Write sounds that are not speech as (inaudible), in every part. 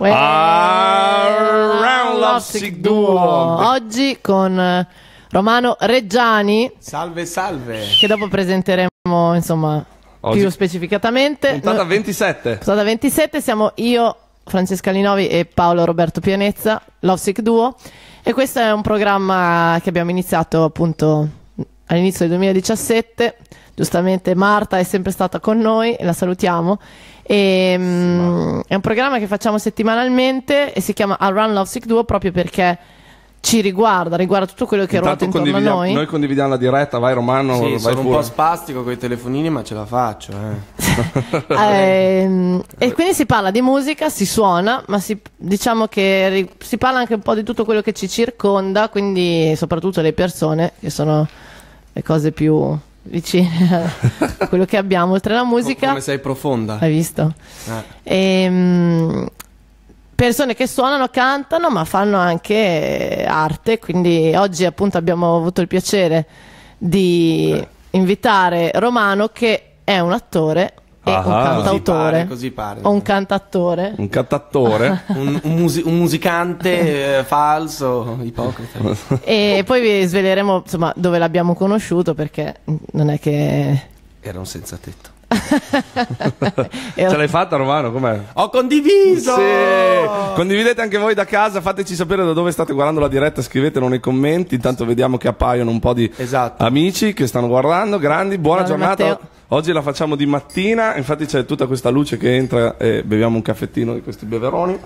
Well, Around Lovesick Duo. Oggi con eh, Romano Reggiani, Salve, salve. che dopo presenteremo, insomma, Oggi- più specificatamente. Puntata Noi- 27. Puntata 27, siamo io, Francesca Linovi e Paolo Roberto Pianezza, Lovesick Duo. E questo è un programma che abbiamo iniziato appunto all'inizio del 2017. Giustamente Marta è sempre stata con noi, la salutiamo. E, mm, è un programma che facciamo settimanalmente e si chiama A Run Lovesick Duo proprio perché ci riguarda, riguarda tutto quello che ruota intorno a noi. noi condividiamo la diretta, vai Romano, Sì, vai sono un pure. po' spastico con i telefonini, ma ce la faccio. Eh. (laughs) Ehm, e quindi si parla di musica, si suona, ma si- diciamo che ri- si parla anche un po' di tutto quello che ci circonda, quindi soprattutto le persone, che sono le cose più vicine a quello che abbiamo oltre la musica. Come sei profonda. Hai visto? Eh. Ehm, persone che suonano, cantano, ma fanno anche arte. Quindi oggi appunto abbiamo avuto il piacere di invitare Romano, che è un attore e Ah. un Così pare, cantautore. così pare. O un cantattore. Un cantattore. (laughs) Un, un musi- un musicante eh, falso, ipocrita. e poi vi sveleremo insomma dove l'abbiamo conosciuto perché non è che Era un senza tetto. (laughs) Ce l'hai fatta Romano? Com'è? Ho condiviso! Sì. Condividete anche voi da casa, fateci sapere da dove state guardando la diretta, scrivetelo nei commenti, intanto vediamo che appaiono un po' di Esatto. amici che stanno guardando, grandi, buona Buona giornata. Matteo. Oggi la facciamo di mattina, infatti c'è tutta questa luce che entra e beviamo un caffettino di questi beveroni.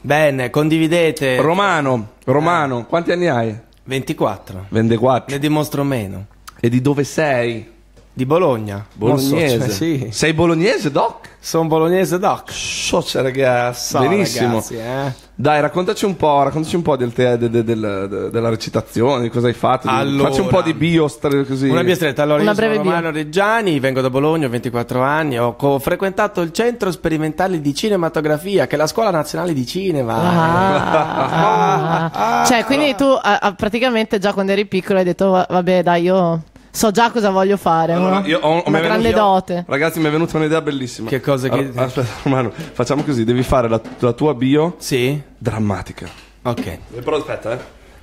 Bene, condividete. Romano, Romano, quanti anni hai? 24. 24. Ne dimostro meno. E di dove sei? Di Bologna. Bolognese. So, cioè, sì. Sei bolognese, Doc? Sono bolognese doc. So, c'è ragazzi. So, Benissimo. ragazzi, eh. Dai, raccontaci un po', raccontaci un po' del te- de- de- del- de- della recitazione, di cosa hai fatto. Allora. Facci un po' di bio così. Una biestretta, allora Una io sono bio. Romano Reggiani, vengo da Bologna, ho 24 anni, ho co- frequentato il Centro Sperimentale di Cinematografia, che è la Scuola Nazionale di Cinema. Ah, ah. (laughs) cioè quindi tu ah, ah, praticamente già quando eri piccolo hai detto "Va- vabbè dai io so già cosa voglio fare Allora, no? io ho- mi una è grande venuto- dote Ragazzi, mi è venuta un'idea bellissima. Che cosa che- Allora, aspetta, Romano, facciamo così, devi fare la, la tua bio Sì? drammatica. Ok. Eh, Però aspetta, eh.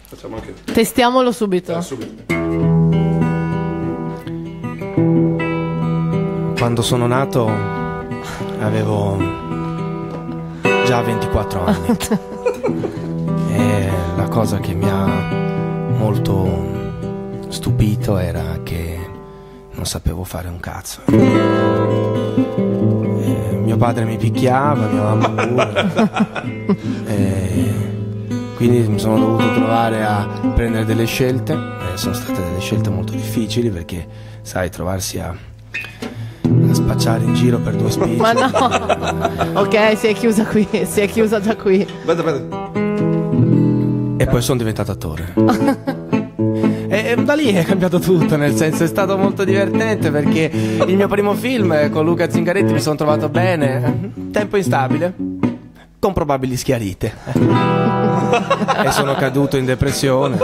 Facciamo anche testiamolo subito subito. Quando sono nato avevo già 24 anni. (laughs) e la cosa che mi ha molto stupito era che non sapevo fare un cazzo. E mio padre mi picchiava, mia mamma pure. (laughs) E quindi mi sono dovuto trovare a prendere delle scelte. E sono state delle scelte molto difficili perché, sai, trovarsi a a spacciare in giro per due (laughs) spicci. ma no ok si è chiusa qui si è chiusa già qui Aspetta, aspetta. E poi sono diventato attore. (laughs) E da lì è cambiato tutto, nel senso è stato molto divertente perché il mio primo film con Luca Zingaretti mi sono trovato bene, tempo instabile, con probabili schiarite. (laughs) e sono caduto in depressione,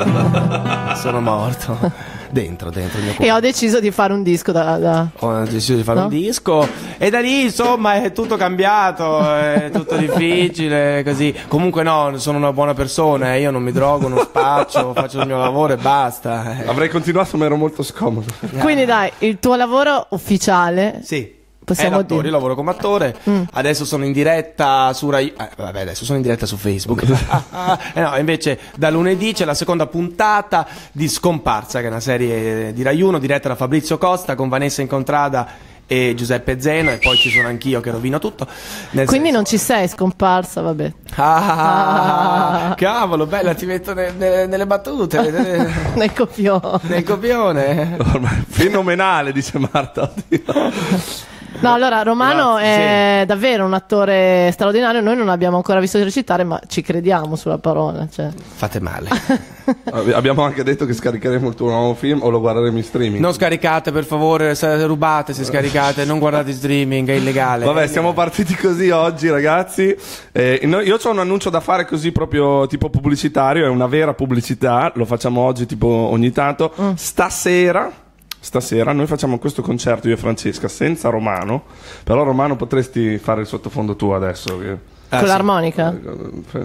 sono morto. Dentro, dentro il mio cuore. e ho deciso di fare un disco da, da- Ho deciso di fare No? un disco e da lì insomma è tutto cambiato, è tutto (laughs) difficile, così. Comunque no, sono una buona persona, eh, io non mi drogo, non spaccio, (laughs) faccio il mio lavoro e basta. eh. Avrei continuato, ma ero molto scomodo. quindi dai il tuo lavoro ufficiale Sì. Possiamo è l'attore, dire. io lavoro come attore. Adesso sono in diretta su Rai. eh, vabbè, adesso sono in diretta su Facebook. (laughs) eh no, invece da lunedì c'è la seconda puntata di Scomparsa, che è una serie di Rai 1 diretta da Fabrizio Costa con Vanessa Incontrada e Giuseppe Zeno. E poi ci sono anch'io che rovino tutto. Nel quindi senso- non ci sei scomparsa vabbè Ah, Ah. cavolo, bella, ti metto ne- ne- nelle battute, nel- (laughs) nel copione nel copione. Ormai, fenomenale, dice Marta. Oddio. (laughs) No, allora Romano Grazie, è davvero un attore straordinario. Noi non l'abbiamo ancora visto recitare, ma ci crediamo sulla parola. Cioè. Fate male. (laughs) Abbi- Abbiamo anche detto che scaricheremo il tuo nuovo film o lo guarderemo in streaming. Non scaricate per favore, se rubate se scaricate, non guardate streaming, è illegale. Vabbè, siamo partiti così oggi, ragazzi. Eh, io ho un annuncio da fare così proprio tipo pubblicitario, è una vera pubblicità, lo facciamo oggi tipo ogni tanto. Stasera stasera noi facciamo questo concerto io e Francesca senza Romano, però Romano potresti fare il sottofondo tu adesso. che- Ah, Con sì. l'armonica? Fai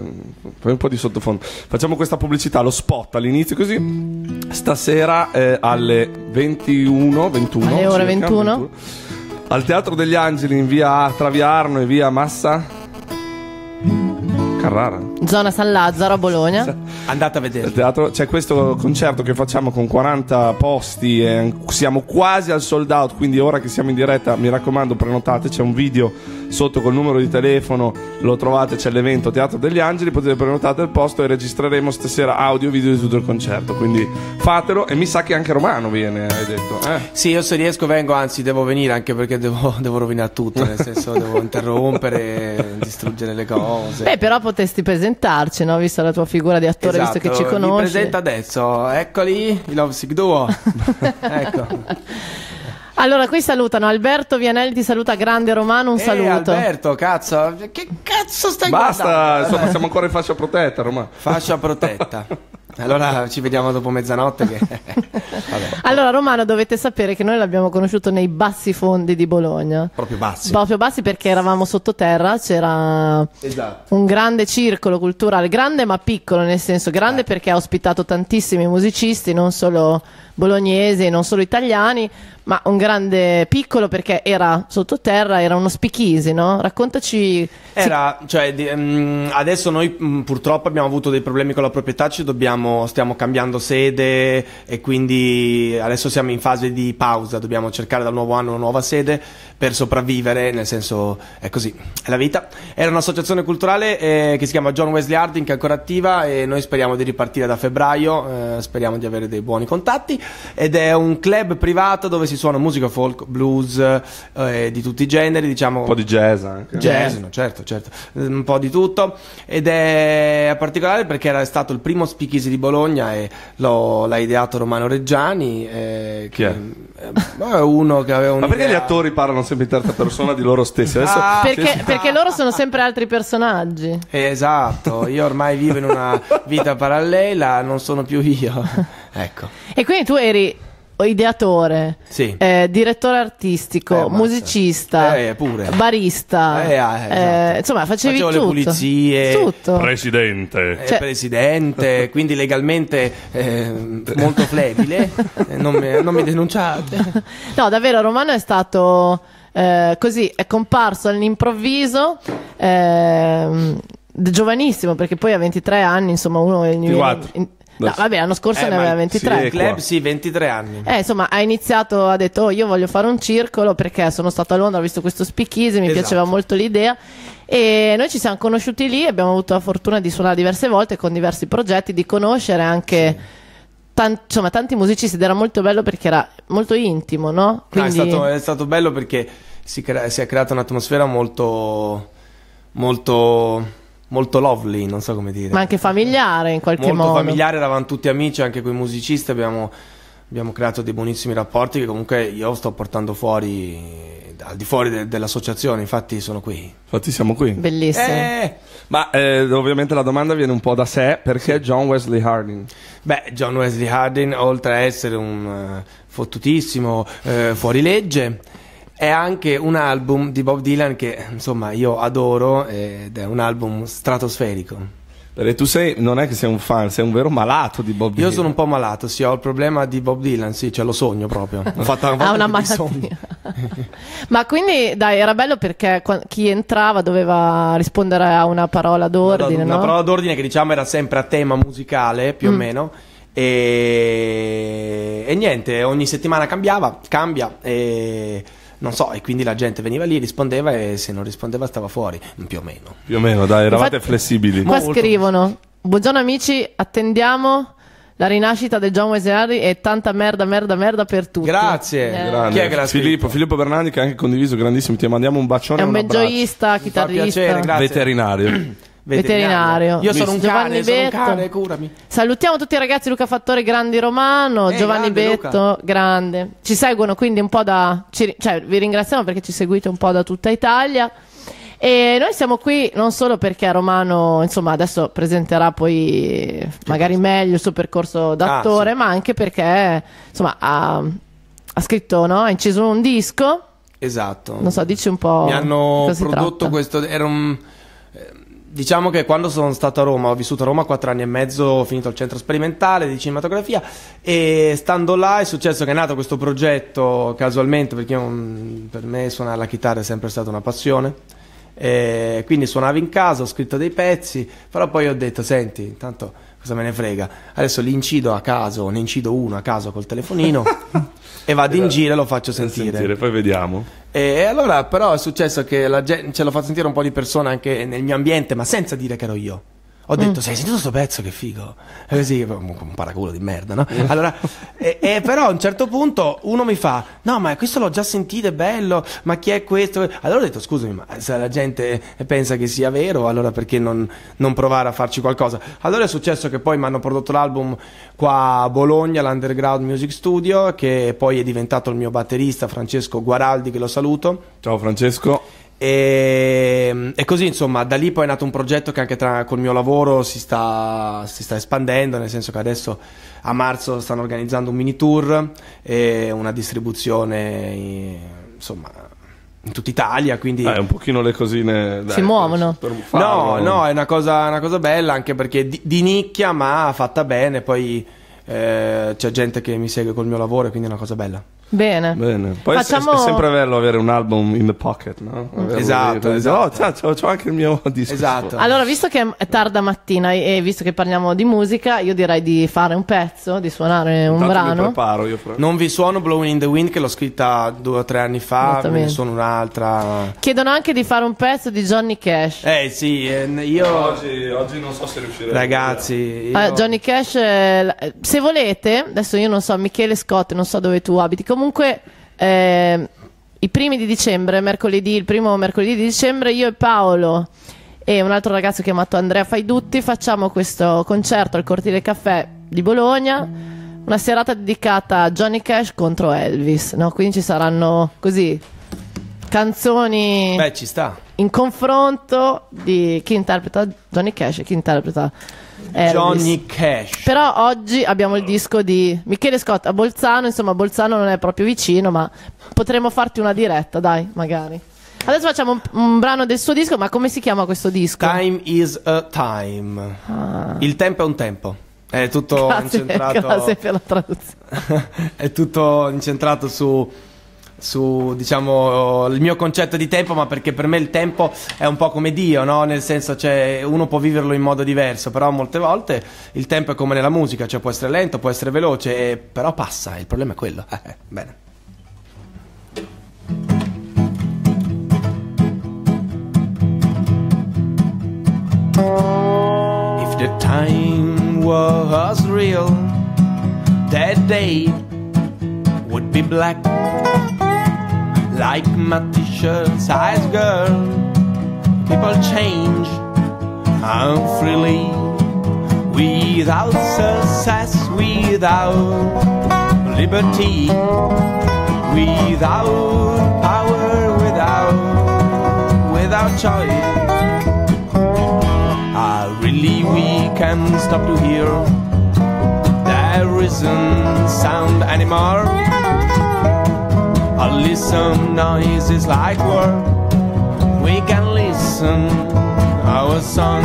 fai un po' di sottofondo. Facciamo questa pubblicità, lo spot all'inizio così. Stasera eh, alle 21, 21 Alle ore circa, 21. Al Teatro degli Angeli in via Traviarno e via Massa Carrara. Zona San Lazzaro a Bologna. Andate a Il vedere. teatro, c'è questo concerto che facciamo con 40 posti e siamo quasi al sold out, quindi ora che siamo in diretta mi raccomando prenotate, c'è un video sotto col numero di telefono, lo trovate, c'è l'evento Teatro degli Angeli, potete prenotare il posto e registreremo stasera audio e video di tutto il concerto, quindi fatelo e mi sa che anche Romano viene, hai detto. Eh. Sì, io se riesco vengo, anzi devo venire anche perché devo, (laughs) devo rovinare tutto, nel senso devo (laughs) interrompere, distruggere le cose. Beh, però potresti presentarci, no? Visto la tua figura di attore, visto che ci Esatto, Vi conosci. presento adesso, eccoli, i Love Sick Duo. (laughs) ecco. Allora, qui salutano Alberto Vianelli, ti saluta Grande Romano, un Eh, saluto. Alberto, cazzo, che cazzo stai Basta, guardando? insomma siamo ancora in fascia protetta Romano. Fascia protetta. (laughs) Allora ci vediamo dopo mezzanotte che... (laughs) Vabbè, Allora, Romano, dovete sapere che noi l'abbiamo conosciuto nei bassi fondi di Bologna. proprio bassi. Proprio bassi perché eravamo sottoterra, c'era Esatto. un grande circolo culturale, grande ma piccolo, nel senso grande perché ha ospitato tantissimi musicisti, non solo bolognesi, non solo italiani, ma un grande piccolo perché era sottoterra, era uno speakeasy, no? Raccontaci Era, cioè, di- mm, adesso noi mm, purtroppo abbiamo avuto dei problemi con la proprietà, ci dobbiamo, stiamo cambiando sede e quindi adesso siamo in fase di pausa, dobbiamo cercare dal nuovo anno una nuova sede per sopravvivere, nel senso è così, è la vita. Era un'associazione culturale eh, che si chiama John Wesley Harding che è ancora attiva e noi speriamo di ripartire da febbraio, eh, speriamo di avere dei buoni contatti ed è un club privato dove si suona musica folk, blues, eh, di tutti i generi, diciamo Un po' di jazz anche. Jazz, no, certo, certo, un po' di tutto ed è particolare perché era stato il primo speakeasy di Bologna e l'ha ideato Romano Reggiani. eh, Chi è? che- eh, è uno che aveva un. Ma perché gli attori parlano sempre in terza persona di loro stessi? Adesso Ah, perché, perché loro sono sempre altri personaggi. Esatto, io ormai vivo in una vita parallela, non sono più io. (laughs) ecco, E quindi tu eri ideatore, sì. eh, direttore artistico, Eh, musicista, Eh, pure. barista, Eh, ah, eh, esatto. insomma facevi Facevo le tutto. pulizie. Tutto. Presidente. Eh, Cioè- presidente, (laughs) quindi legalmente eh, molto flebile. Eh, (laughs) non, mi, non mi denunciate. No, davvero, Romano è stato eh, così, è comparso all'improvviso, ehm, giovanissimo, perché poi a 23 anni, insomma, uno... è- 24. in- no, vabbè, l'anno scorso Eh, ne aveva 23. sì, club sì, 23 anni. Eh, insomma, ha iniziato, ha detto, oh, io voglio fare un circolo perché sono stato a Londra, ho visto questo speakeasy, mi Esatto. piaceva molto l'idea. E noi ci siamo conosciuti lì, abbiamo avuto la fortuna di suonare diverse volte con diversi progetti, di conoscere anche tan- insomma, tanti musicisti ed era molto bello perché era molto intimo, no? No, è, Quindi- stato, è stato bello perché si, crea- si è creata un'atmosfera molto, molto, molto lovely, non so come dire. ma anche familiare in qualche molto modo. familiare, eravamo tutti amici anche con i musicisti, abbiamo, abbiamo creato dei buonissimi rapporti che comunque io sto portando fuori al di fuori de- dell'associazione, infatti sono qui. Infatti siamo qui. Bellissimo. Eh, Ma eh, ovviamente la domanda viene un po' da sé, perché John Wesley Harding? Beh, John Wesley Harding, oltre a essere un eh, fottutissimo eh, fuorilegge, è anche un album di Bob Dylan che insomma io adoro ed è un album stratosferico. Perché tu sei, non è che sei un fan, sei un vero malato di Bob Dylan. Io sono un po' malato, sì, ho il problema di Bob Dylan, sì, cioè lo sogno proprio. (laughs) Ho fatto Ha una volta di malattia. sogni. (laughs) Ma quindi dai, era bello perché chi entrava doveva rispondere a una parola d'ordine, una no? parola d'ordine che diciamo era sempre a tema musicale più Mm. o meno e... e niente ogni settimana cambiava cambia e non so e quindi la gente veniva lì rispondeva e se non rispondeva stava fuori più o meno Più o meno, dai, eravate Infatti- flessibili. Qua Molto. scrivono: Buongiorno amici, attendiamo la rinascita del John Wesley e tanta merda, merda, merda per tutti. Grazie. Eh. Chi è che l'ha Filippo, scritto? Filippo Bernardi che ha anche condiviso, grandissimo, ti mandiamo un bacione È un un fa chitarrista. piacere, grazie. Veterinario. Veterinario. io sono un cane sono un cane curami Salutiamo tutti i ragazzi Luca Fattore, Grandi Romano, Eh, Giovanni grande Betto, grande. Ci seguono quindi un po' da... ci- cioè, vi ringraziamo perché ci seguite un po' da tutta Italia. E noi siamo qui non solo perché Romano, insomma, adesso presenterà poi magari meglio il suo percorso d'attore, Ah, sì. ma anche perché, insomma, ha, ha scritto, no? Ha inciso un disco. Esatto. Non so, dici un po'. Mi hanno prodotto questo. Era un. Diciamo che quando sono stato a Roma, ho vissuto a Roma quattro anni e mezzo, ho finito al centro sperimentale di cinematografia e stando là è successo che è nato questo progetto casualmente perché io, mm, per me suonare la chitarra è sempre stata una passione. Quindi suonavo in casa, ho scritto dei pezzi, però poi ho detto, senti, intanto cosa me ne frega, adesso li incido a caso, ne incido uno a caso col telefonino (laughs) e vado in giro e lo faccio sentire. Sentire, poi vediamo. E allora però è successo che la gente, ce l'ho fatto sentire un po' di persone anche nel mio ambiente, ma senza dire che ero io. Ho detto, sei sentito sto pezzo? Che figo. E così, un un paraculo di merda, no? Allora, e, e però a un certo punto uno mi fa, no, ma questo l'ho già sentito, è bello, ma chi è questo? Allora ho detto, scusami, ma se la gente pensa che sia vero, allora perché non, non provare a farci qualcosa? Allora è successo che poi mi hanno prodotto l'album qua a Bologna, l'Underground Music Studio, che poi è diventato il mio batterista Francesco Guaraldi, che lo saluto. Ciao Francesco. E, e così insomma da lì poi è nato un progetto che anche tra, col mio lavoro si sta, si sta espandendo nel senso che adesso a marzo stanno organizzando un mini tour e una distribuzione in- insomma in tutta Italia quindi Eh, un pochino le cosine. dai, Si muovono. per no farlo. no è una cosa, una cosa bella anche perché di, di nicchia ma fatta bene poi eh, c'è gente che mi segue col mio lavoro e quindi è una cosa bella Bene. Bene. Poi è- Facciamo- è, sempre bello avere un album in the pocket, no? Averlo Esatto, lì, esatto. Oh, c'ho anche il mio (laughs) disco. Esatto. Allora, visto che è tarda mattina e visto che parliamo di musica, io direi di fare un pezzo, di suonare un Intanto mi brano. preparo io. fra- non vi suono Blowing in the Wind che l'ho scritta due o tre anni fa me ne suono un'altra Chiedono anche di fare un pezzo di Johnny Cash. Eh sì, eh, io Oggi, oggi non so se riusciremo. ragazzi, io- Eh, Johnny Cash, eh, se volete, adesso io non so, Michele Scott, non so dove tu abiti, comunque eh, i primi di dicembre, mercoledì, il primo mercoledì di dicembre, io e Paolo e un altro ragazzo chiamato Andrea Faidutti facciamo questo concerto al Cortile Caffè di Bologna, una serata dedicata a Johnny Cash contro Elvis, no? quindi ci saranno così canzoni Beh, ci sta. in confronto di chi interpreta Johnny Cash e chi interpreta Elvis. Johnny Cash. Però oggi abbiamo il disco di Michele Scott a Bolzano, insomma Bolzano non è proprio vicino, ma potremmo farti una diretta, dai, magari. Adesso facciamo un, un brano del suo disco, ma come si chiama questo disco? Time is a time. Il tempo è un tempo. È tutto Ah. Grazie, incentrato grazie per la traduzione. (laughs) è tutto incentrato su su diciamo il mio concetto di tempo, ma perché per me il tempo è un po' come Dio, no? Nel senso, cioè, uno può viverlo in modo diverso, però molte volte il tempo è come nella musica, cioè può essere lento, può essere veloce, però passa, il problema è quello. (laughs) Eh, bene. If the time was real, that day would be black, like my t-shirt size girl. People change I'm freely, without success, without liberty, without power, without without choice. Ah, really, we can stop to hear. There isn't sound anymore. Or listen, noises like war. We can listen our song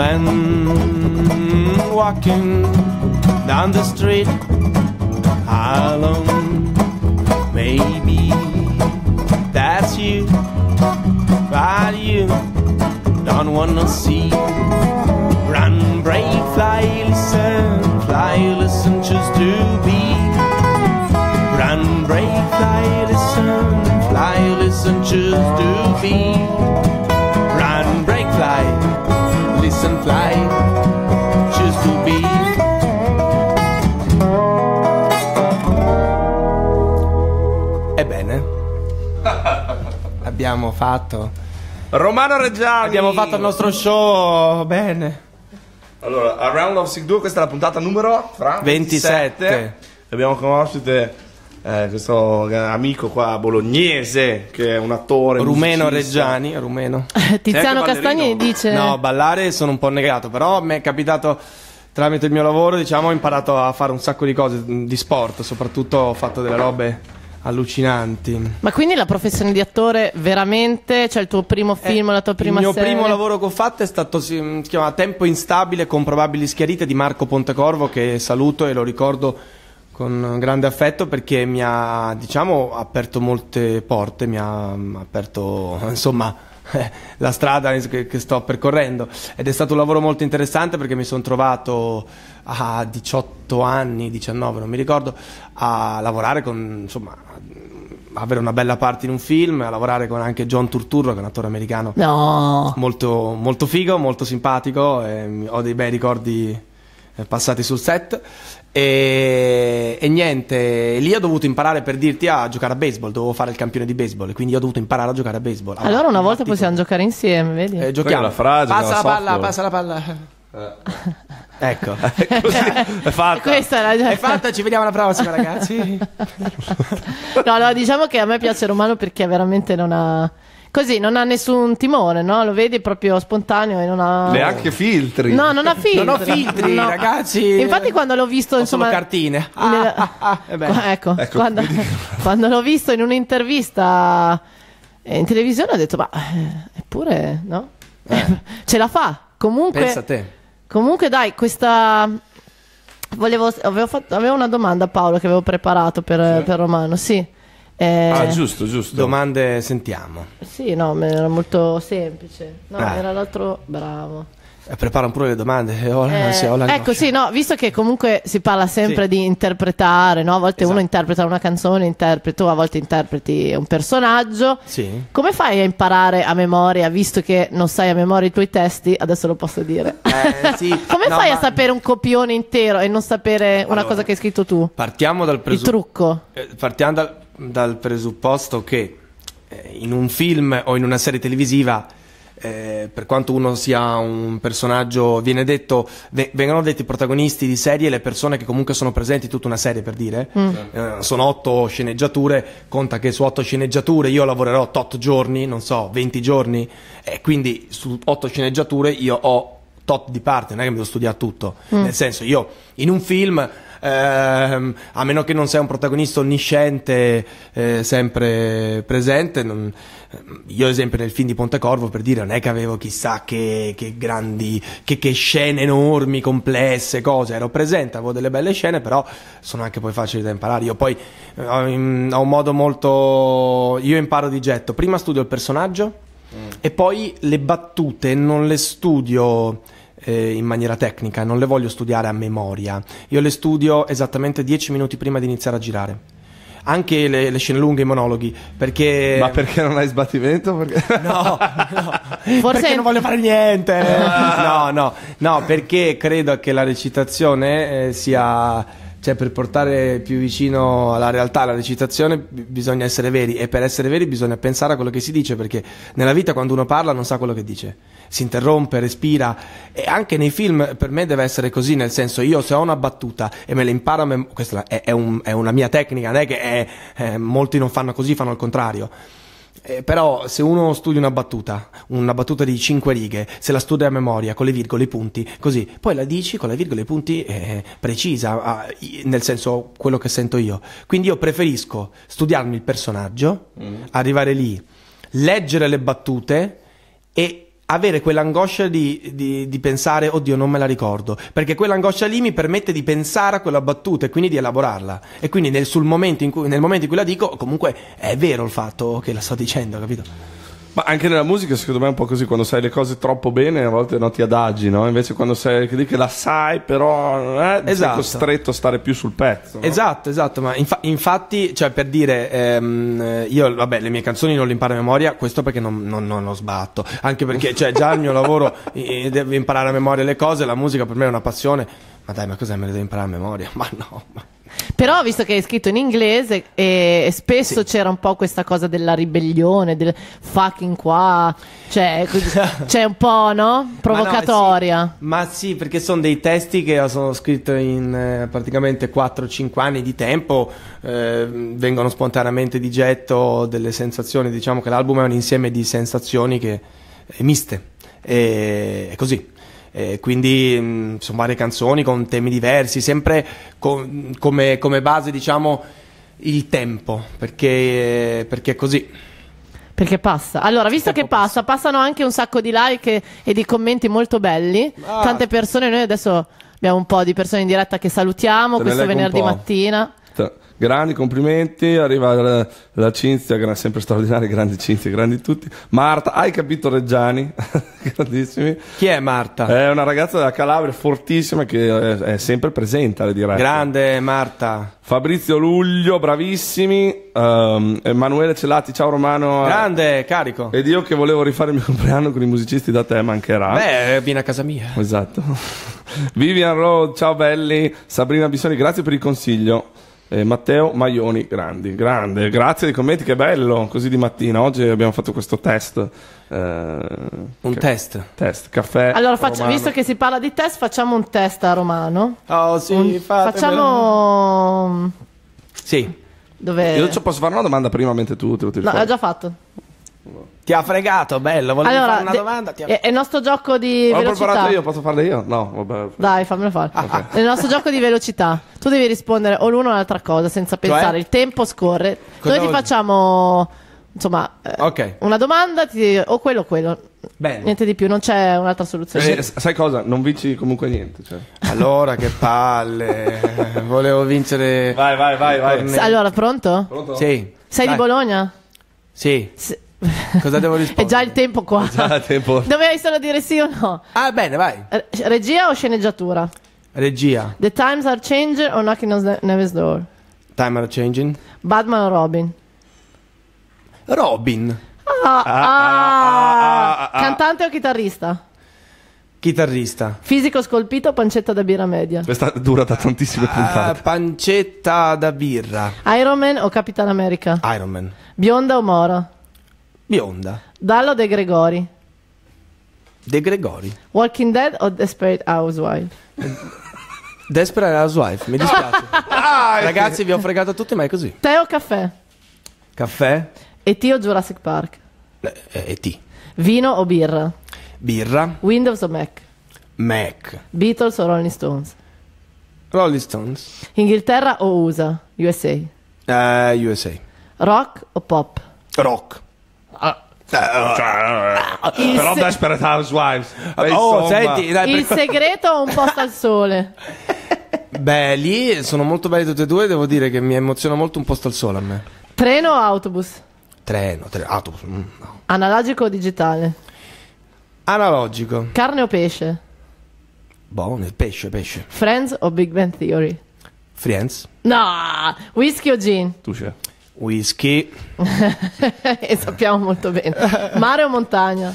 man walking down the street alone. Maybe that's you, but you don't wanna see. Run, break, fly, listen, fly, listen, just to be. Run, break, fly, listen, fly, listen, choose to be. Abbiamo fatto, Romano Reggiani. abbiamo fatto il nostro show bene. Allora, a Round of Sick 2, questa è la puntata numero Fra? 27. Abbiamo conosciuto eh, questo amico qua bolognese che è un attore Rumeno musicista. Reggiani, rumeno. (laughs) Tiziano Castagni dice... No, ballare sono un po' negato, però mi è capitato tramite il mio lavoro, diciamo, ho imparato a fare un sacco di cose di sport, soprattutto ho fatto delle robe allucinanti. Ma quindi la professione di attore veramente, cioè il tuo primo film, la tua prima Eh, il mio serie? primo lavoro che ho fatto è stato si, si chiama Tempo instabile con probabili schiarite di Marco Pontecorvo che saluto e lo ricordo con grande affetto perché mi ha diciamo aperto molte porte, mi ha mm, aperto (laughs) insomma eh, (laughs) la strada che, che sto percorrendo ed è stato un lavoro molto interessante perché mi sono trovato a 18 anni, 19 non mi ricordo, a lavorare con insomma avere una bella parte in un film, a lavorare con anche John Turturro che è un attore americano No. molto, molto figo, molto simpatico, ho dei bei ricordi passati sul set. E, e niente, lì ho dovuto imparare per dirti a giocare a baseball, dovevo fare il campione di baseball, quindi ho dovuto imparare a giocare a baseball. Allora una volta possiamo giocare insieme, vedi? Eh, giochiamo. la frase passa la palla, passa la palla. Ecco. (laughs) Così è (laughs) fatta. Questa è la... È fatta, ci vediamo alla prossima, ragazzi. (laughs) No, no, diciamo che a me piace Romano perché veramente non ha... Così, non ha nessun timore, no? Lo vedi proprio spontaneo e non ha... Neanche filtri. No, non ha filtri. Non ho filtri, No. ragazzi. Infatti quando l'ho visto, Ho insomma... solo cartine. Ah, nella- ah, ah, (laughs) eh beh. Qua- ecco, Ecco, quando, (laughs) quando l'ho visto in un'intervista eh, in televisione ho detto, ma eh, eppure, no? (laughs) Ce la fa. Comunque... Pensa a te. Comunque, dai, questa. Volevo, avevo, fatto, avevo una domanda a Paolo che avevo preparato per, per Romano. Sì, Eh, Ah, giusto, giusto. Domande sentiamo. sì, no, ma era molto semplice. No, Ah. era l'altro. Bravo. Eh, preparano pure le domande. eh, ho la- Eh, sì, ho la ecco, sì, no, visto che comunque si parla sempre Sì. di interpretare, no? A volte Esatto. uno interpreta una canzone, interpreti, tu a volte interpreti un personaggio. Sì. Come fai a imparare a memoria, visto che non sai a memoria i tuoi testi? Adesso lo posso dire. Eh, sì. (laughs) Come No, fai a ma sapere un copione intero e non sapere una Allora, cosa che hai scritto tu? Partiamo dal Il presupposto. trucco. partiamo dal, dal presupposto che eh, in un film o in una serie televisiva, eh, per quanto uno sia un personaggio, viene detto, ve- vengono detti protagonisti di serie le persone che comunque sono presenti tutta una serie per dire. Eh, sono otto sceneggiature, conta che su otto sceneggiature io lavorerò tot giorni, non so, 20 giorni, e quindi su otto sceneggiature io ho tot di parte, non è che mi devo studiare tutto. Nel senso, io in un film, ehm, a meno che non sei un protagonista onnisciente, eh, sempre presente, non- io ad esempio nel film di Pontecorvo per dire non è che avevo chissà che, che grandi, che, che scene enormi, complesse, cose, ero presente, avevo delle belle scene, però sono anche poi facili da imparare. Io poi eh, ho, un modo molto... io imparo di getto, prima studio il personaggio e poi le battute non le studio eh, in maniera tecnica, non le voglio studiare a memoria. Io le studio esattamente 10 minuti prima di iniziare a girare. Anche le, le scene lunghe, i monologhi, perché... Ma perché non hai sbattimento? Perché... (laughs) No, no. Forse- perché non voglio fare niente. No, no, no, perché credo che la recitazione eh, sia cioè per portare più vicino alla realtà la recitazione bi- bisogna essere veri e per essere veri bisogna pensare a quello che si dice perché nella vita quando uno parla non sa quello che dice si interrompe, respira. E anche nei film per me deve essere così nel senso io se ho una battuta e me la imparo questa è, è un- è una mia tecnica non è che è- eh, molti non fanno così fanno il contrario. Eh, però se uno studia una battuta, una battuta di cinque righe, se la studia a memoria con le virgole, i punti, così, poi la dici con le virgole i punti eh, precisa, i- nel senso quello che sento io. Quindi io preferisco studiarmi il personaggio, arrivare lì, leggere le battute e avere quell'angoscia di, di- di pensare, oddio, non me la ricordo. Perché quell'angoscia lì mi permette di pensare a quella battuta e quindi di elaborarla. E quindi nel, momento cui, nel momento in cui la dico, comunque è vero il fatto che la sto dicendo, capito? Ma anche nella musica, secondo me, è un po' così. Quando sai le cose troppo bene, a volte non ti adagi, no? Invece, quando sai che, che la sai, però eh, sei Esatto. costretto a stare più sul pezzo. no? Esatto, esatto, ma infa- infatti, cioè per dire, ehm, eh, io vabbè, le mie canzoni non le imparo a memoria, questo perché non, non, non lo sbatto, anche perché cioè, già il mio lavoro (laughs) eh, devo imparare a memoria le cose, la musica per me è una passione, ma dai, ma cos'è, me le devo imparare a memoria? (laughs) Ma no, ma... Però, visto che è scritto in inglese e, e spesso c'era un po' questa cosa della ribellione, del fucking qua, cioè (laughs) c'è un po', no? Provocatoria. Ma, no, sì, ma sì, perché sono dei testi che sono scritti in eh, praticamente 4-5 anni di tempo, eh, vengono spontaneamente di getto delle sensazioni, diciamo che l'album è un insieme di sensazioni che, eh, miste, e, è così. E quindi mh, sono varie canzoni con temi diversi, sempre con- come, come base diciamo il tempo, perché, perché è così. Perché passa. Allora, visto che Tempo passa, passano anche un sacco di like e, di commenti molto belli. Ah. Tante persone, noi adesso abbiamo un po' di persone in diretta che salutiamo Te questo venerdì mattina. Grandi complimenti, arriva la, la Cinzia, gra- sempre straordinaria, grandi Cinzia, grandi tutti. Marta, hai capito Reggiani? (laughs) Grandissimi. Chi è Marta? È una ragazza della Calabria fortissima che è, è sempre presente alle dirette. Grande Marta. Fabrizio Luglio, bravissimi. Ehm, Emanuele Celati, ciao Romano. Grande, carico. Ed io che volevo rifare il mio (laughs) compleanno con i musicisti da te mancherà. Beh, vieni a casa mia. Esatto. (laughs) Vivian Road, ciao belli. Sabrina Bissoni, grazie per il consiglio. Eh, Matteo Maioni, grandi, grande. Grazie dei commenti, che bello. Così di mattina. Oggi abbiamo fatto questo test. eh, Un che- test. Test, caffè. Allora, faccio- visto che si parla di test, facciamo un test a Romano. Oh, sì, Un- facciamo. Sì. Dove. Io ci posso fare una domanda prima mentre tu te lo tiri No, l'ho già fatto. Ti ha fregato, bello. Volevi allora, fare una de- domanda? Ti ha- è, è il nostro gioco di L'ho velocità. preparato io, posso farle io? No, vabbè. Dai, fammelo fare. (laughs) È il nostro gioco di velocità. Tu devi rispondere o l'uno o l'altra cosa senza pensare. Il tempo scorre. Cosa Noi ti facciamo. Insomma, eh, Ok. una domanda ti- o quello o quello. Bene. Niente di più, non c'è un'altra soluzione. Eh, sai cosa? Non vinci comunque niente. Cioè. Allora, che palle. Volevo vincere. Vai, vai, vai, vai. Allora, pronto? Pronto? Sì. Sei Dai. di Bologna? Sì. Sì. Cosa devo (laughs) rispondere? È già il tempo qua. Già tempo. Dovevi solo dire sì o no. Ah, bene, vai. Eh, Regia o sceneggiatura? Regia. The times are changing or knocking on Neves door? Timer changing. Batman o Robin? Robin. Ah, ah, ah, ah, ah. Cantante o chitarrista? Chitarrista. Fisico scolpito o pancetta da birra media? Questa dura da tantissime Ah, puntate. pancetta da birra. Iron Man o Capitan America? Iron Man. Bionda o Mora? Bionda. Dallo De Gregori? De Gregori. Walking Dead o Desperate Housewife? (laughs) Desperate Housewife. Mi dispiace. Ragazzi, vi ho fregato tutti, ma è così. Tè o caffè? Caffè. E.T. o Jurassic Park? Eh, E T. Vino o birra? Birra. Windows o Mac? Mac. Beatles o Rolling Stones? Rolling Stones. Inghilterra o USA? USA? Eh, USA. Rock o pop? Rock. Il, Però se- Desperate Housewives. Beh, oh, senti, dai, il per- segreto o un posto al sole? (laughs) Beh, lì sono molto belli tutti e due. Devo dire che mi emoziona molto un posto al sole a me. Treno o autobus? Treno, treno, autobus. mm, no. Analogico o digitale? Analogico. Carne o pesce? Buono, pesce, pesce. Friends o Big Bang Theory? Friends. No! Whisky o gin? Tu c'è. Whisky. (laughs) e sappiamo molto bene. Mare o montagna?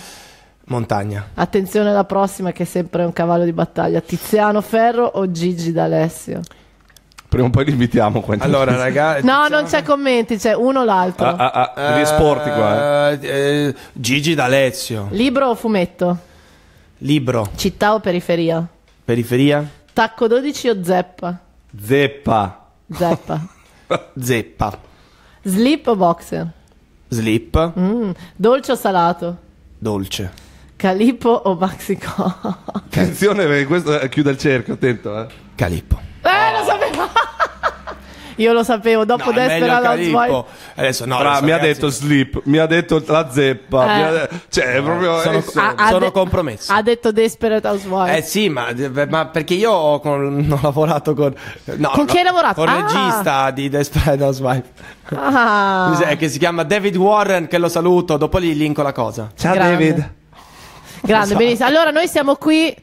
Montagna. Attenzione alla prossima che è sempre un cavallo di battaglia. Tiziano Ferro o Gigi D'Alessio? Prima o poi li invitiamo. Allora, ragazzi. No, non c'è commenti, c'è uno o l'altro. Ah, ah, ah, esporti qua. Eh. Eh, eh, Gigi D'Alessio. Libro o fumetto? Libro. Città o periferia? Periferia. Tacco 12 o zeppa? Zeppa. Zeppa. (laughs) Zeppa. Slip o boxer? Slip. Mm. Dolce o salato? Dolce. Calippo o Maxico? Attenzione perché questo chiude il cerchio, attento. Eh. Calippo. eh, lo sapevo! Io lo sapevo, dopo No, Desperate. Housewives. Adesso no, adesso, mi ha detto sleep, mi ha detto la zeppa, Eh. mi ha de- cioè è proprio sono- eh, Ha- ha sono de- compromesso. Ha detto Desperate Housewives. Eh sì, ma, ma perché io ho, con- ho lavorato con. No, Con chi hai lavorato? Con il Ah. regista di Desperate Housewives. Ah. Cos'è, Che si chiama David Warren, che lo saluto. Dopo gli linko la cosa. Ciao Grande. David. Grande, benissimo. Allora, noi siamo qui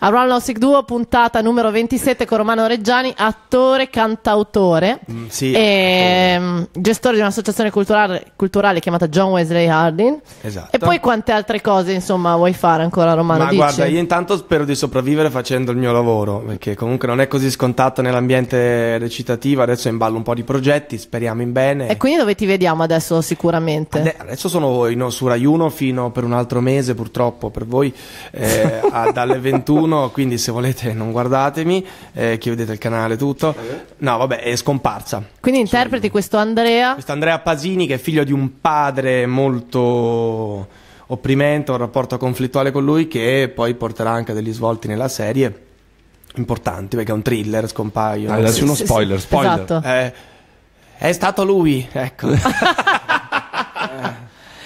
a Run Lossic Duo, puntata numero 27 con Romano Reggiani, attore, cantautore Mm, sì, e mm, gestore di un'associazione culturale, culturale chiamata John Wesley Hardin. Esatto. E poi quante altre cose, insomma, vuoi fare ancora, Romano? Ma Dici? guarda, io intanto spero di sopravvivere facendo il mio lavoro, perché comunque non è così scontato nell'ambiente recitativo. Adesso imballo un po' di progetti, speriamo in bene. E quindi dove ti vediamo adesso sicuramente? Ade- Adesso sono in, su Rai 1 fino per un altro mese, purtroppo per voi, eh, (laughs) a- dalle 21. Quindi, se volete, (laughs) non guardatemi, eh, chiudete il canale tutto. No, vabbè, è scomparsa. Quindi interpreti questo Andrea. Questo Andrea Pasini, che è figlio di un padre molto opprimente, un rapporto conflittuale con lui, che poi porterà anche degli svolti nella serie importanti, perché è un thriller, dacci uno Sì, sì, spoiler, sì, spoiler. Esatto. Eh, è stato lui, ecco. (laughs)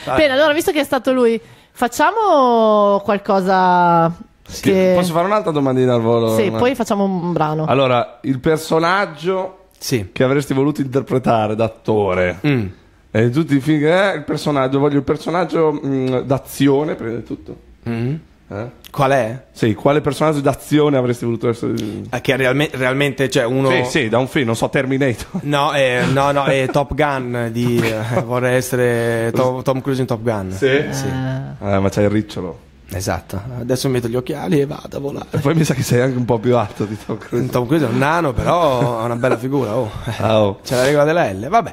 Bene, allora, visto che è stato lui, facciamo qualcosa che... Posso fare un'altra domandina al volo? Sì, Ma- poi facciamo un brano. Allora, il personaggio sì. che avresti voluto interpretare d'attore. Mm. E tutti i film che eh, il personaggio, voglio il personaggio mh, d'azione, prima di tutto. Mm. Eh? Qual è? Sì, quale personaggio d'azione avresti voluto essere? Eh, Che realme- realmente c'è uno. Sì, sì, da un film, non so, Terminator. No, eh, no, no, è (laughs) Top Gun. Di, eh, vorrei essere To- Tom Cruise in Top Gun. Sì. Eh, Eh, ma c'hai il ricciolo. Esatto. Adesso mi metto gli occhiali e vado a volare. E poi mi sa che sei anche un po' più alto di Tom Cruise. Tom Cruise è un nano, però ha una bella figura. Oh. Ah, oh. C'è la regola della L. Vabbè.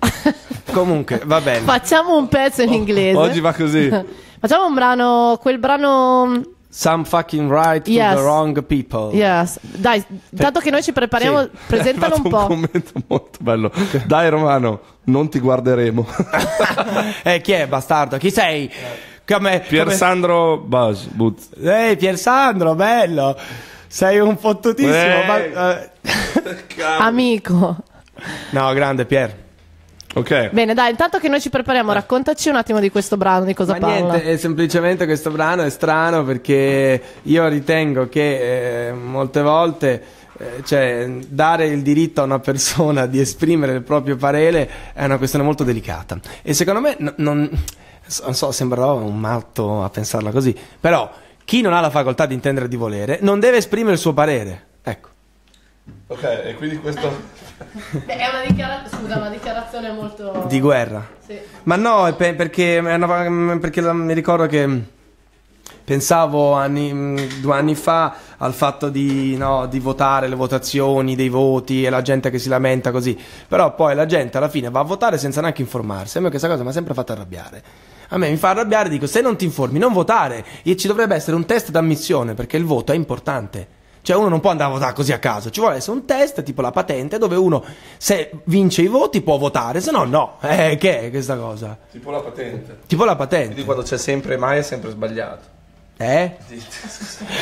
(laughs) Comunque, va bene. Facciamo un pezzo in inglese. Oggi va così. (laughs) Facciamo un brano, quel brano... Some fucking right to Yes. the wrong people. Yes. Dai, dato che noi ci prepariamo, Sì. presentalo (laughs) un po'. commento molto bello. Dai Romano, non ti guarderemo. eh, chi è bastardo? Chi sei? Come, Pier come- Sandro Bas, Buz. Ehi, Pier Sandro, bello. Sei un fottutissimo. Ma- eh. Amico. No, grande Pier. Ok. Bene, dai, intanto che noi ci prepariamo, raccontaci un attimo di questo brano, di cosa Ma parla. niente, è semplicemente questo brano è strano perché io ritengo che eh, molte volte eh, cioè, dare il diritto a una persona di esprimere il proprio parere è una questione molto delicata. E secondo me non, non so, sembrerò un matto a pensarla così, però chi non ha la facoltà di intendere di volere non deve esprimere il suo parere. Ecco. Ok, e quindi questo. (laughs) Beh, è una, dichiara- scusa, una dichiarazione molto... Di guerra. Sì. Ma no, è pe- perché, è una- perché la- mi ricordo che pensavo anni- due anni fa al fatto di, no, di votare, le votazioni, dei voti e la gente che si lamenta così. Però poi la gente alla fine va a votare senza neanche informarsi. A me questa cosa mi ha sempre fatto arrabbiare. A me mi fa arrabbiare, dico, se non ti informi, non votare. E ci dovrebbe essere un test d'ammissione perché il voto è importante. Cioè uno non può andare a votare così a caso, ci vuole essere un test tipo la patente dove uno se vince i voti può votare, se no no. Eh, che è questa cosa? Tipo la patente. Tipo la patente. quando c'è sempre mai è sempre sbagliato. Eh?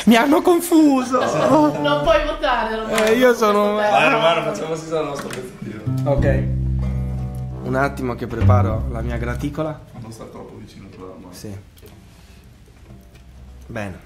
Mi hanno confuso. (laughs) Non puoi votare, Romano. Eh, io sono... Vai Romano, facciamo così il nostro pezzettino. Ok. Un attimo che preparo la mia graticola. Non sta troppo. Sì. Bene.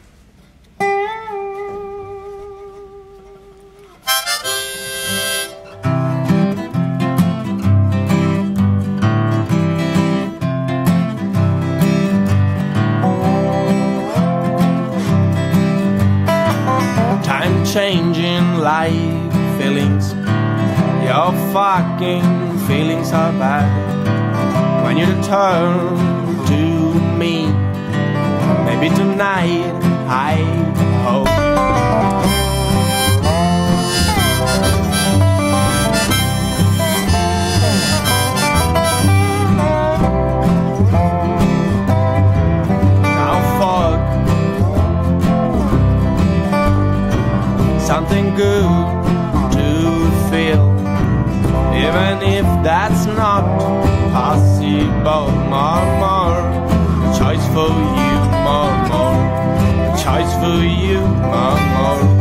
Time changing life feelings. Your fucking feelings are bad when you turn. Maybe tonight I hope. Something good to feel, even if that's not possible. More, more choice for you, choice for you, more,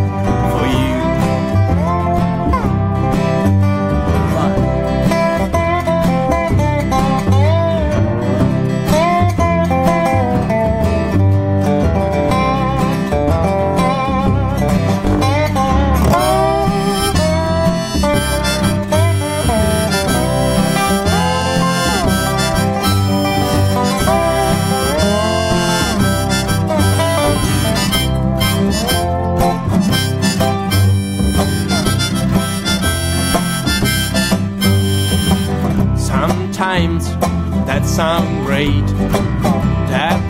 straight.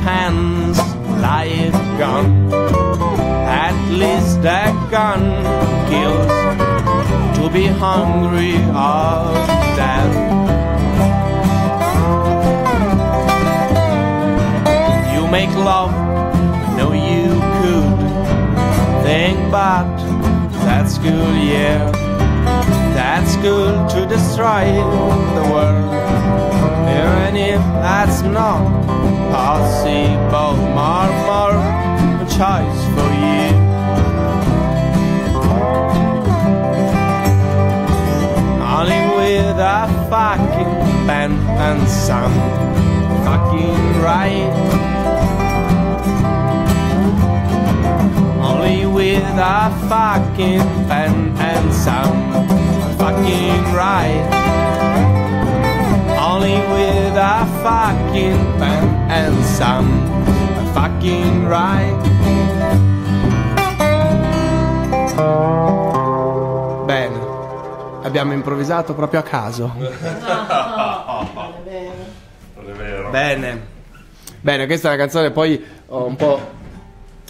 hands life gone. At least a gun kills. To be hungry of death. You make love, no you could think, but that's good, yeah. That's good to destroy the world. Even if that's not possible, more, more a choice for you. Only with a fucking pen and some fucking right. Only with a fucking pen and some fucking right. Only with a fucking pen and some fucking right. Bene, abbiamo improvvisato proprio a caso. (laughs) Non è vero. Bene. Bene, questa è una canzone, poi ho un po'.